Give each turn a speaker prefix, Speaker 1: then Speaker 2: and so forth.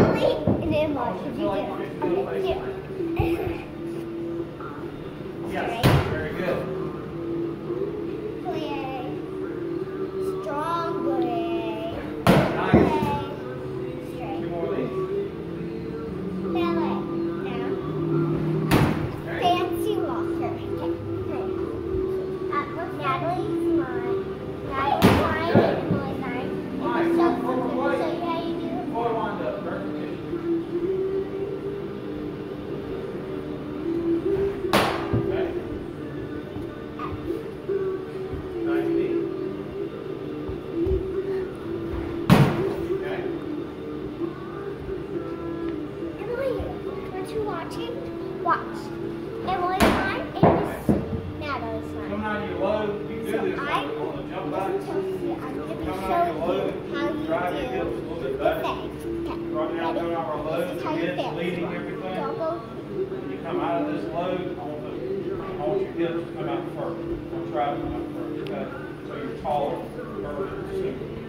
Speaker 1: Wait, and
Speaker 2: then?
Speaker 1: Did
Speaker 2: you get you watching? Watch. Emily's mine. Amy's Natalie's mine.
Speaker 1: Come out of your load. You do
Speaker 2: So
Speaker 1: this
Speaker 2: I-
Speaker 1: on on the jump back.
Speaker 2: To. I'm going to show
Speaker 1: out of your
Speaker 2: you how you
Speaker 1: Drive your hips a
Speaker 2: do
Speaker 1: little bit
Speaker 2: the
Speaker 1: back.
Speaker 2: thing. Okay.
Speaker 1: Right now,
Speaker 2: Ready?
Speaker 1: coming out of our load,
Speaker 2: This is how you feel.
Speaker 1: leading
Speaker 2: Don't
Speaker 1: everything.
Speaker 2: go.
Speaker 1: You come out of this load, I want the, I want your hips to come out first. Don't try to come out first, okay? So you're taller, first, sooner.